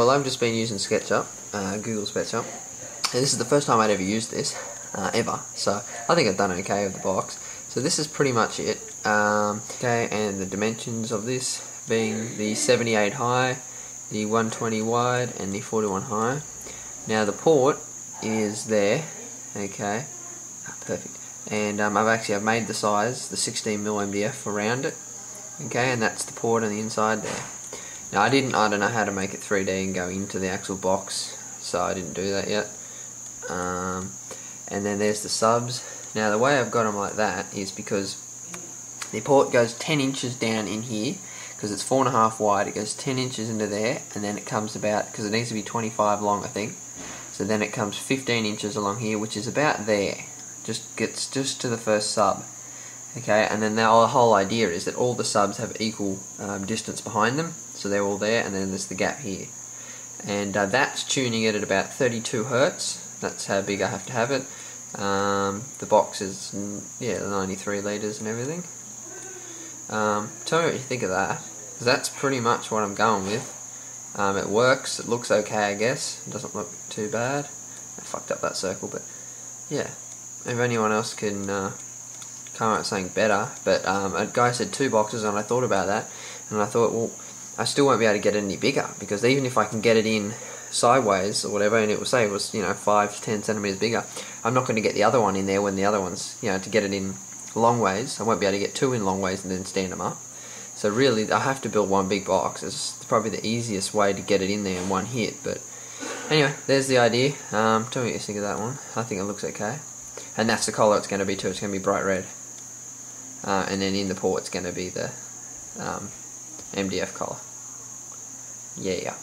well I've just been using SketchUp, uh, Google SketchUp, and this is the first time I'd ever used this, uh, ever, so I think I've done okay with the box. So this is pretty much it. Um, okay, and the dimensions of this being the 78 high, the 120 wide, and the 41 high. Now the port is there, okay, ah, perfect. And um, I've actually I've made the size, the 16mm MDF around it, okay, and that's the port on the inside there. Now I didn't, I don't know how to make it 3D and go into the actual box, so I didn't do that yet. Um, and then there's the subs. Now the way I've got them like that is because the port goes 10 inches down in here, because it's four and a half wide, it goes 10 inches into there, and then it comes about, because it needs to be 25 long I think, so then it comes 15 inches along here, which is about there, just gets just to the first sub. Okay, and then the whole idea is that all the subs have equal um, distance behind them, so they're all there, and then there's the gap here. And uh, that's tuning it at about 32 hertz. That's how big I have to have it. Um, the box is, mm, yeah, 93 litres and everything. Um, tell me what you think of that. Cause that's pretty much what I'm going with. Um, it works, it looks okay I guess. It doesn't look too bad. I fucked up that circle, but yeah. If anyone else can uh, up with something better. But um, a guy said two boxes, and I thought about that, and I thought, well, I still won't be able to get it any bigger because even if I can get it in sideways or whatever, and it will say it was you know five to ten centimeters bigger, I'm not going to get the other one in there when the other one's you know to get it in long ways. I won't be able to get two in long ways and then stand them up. So really, I have to build one big box. It's probably the easiest way to get it in there in one hit. But anyway, there's the idea. Um, tell me what you think of that one. I think it looks okay. And that's the colour it's going to be too. It's going to be bright red. Uh, and then in the port it's going to be the um, MDF colour. Yeah.